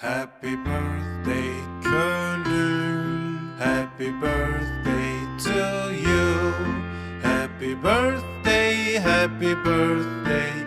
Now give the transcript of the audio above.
Happy birthday, canoe! Happy birthday to you. Happy birthday, happy birthday,